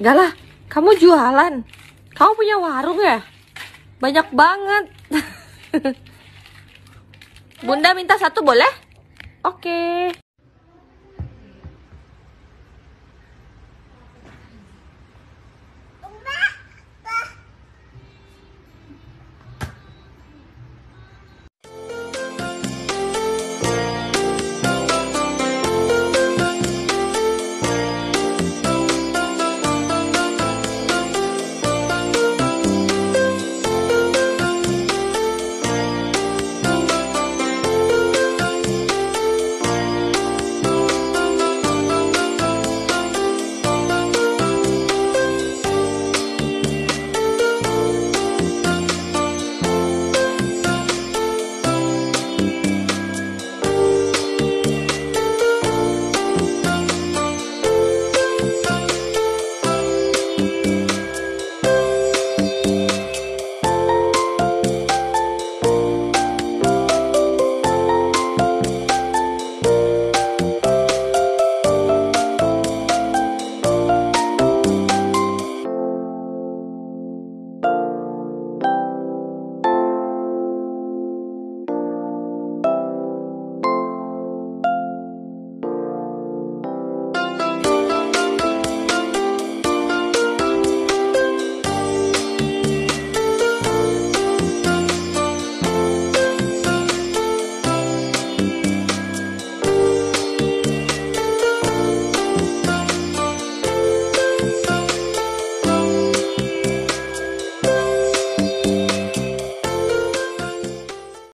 Galah, kamu jualan. Kamu punya warung ya? Banyak banget. Bunda minta satu boleh? Oke.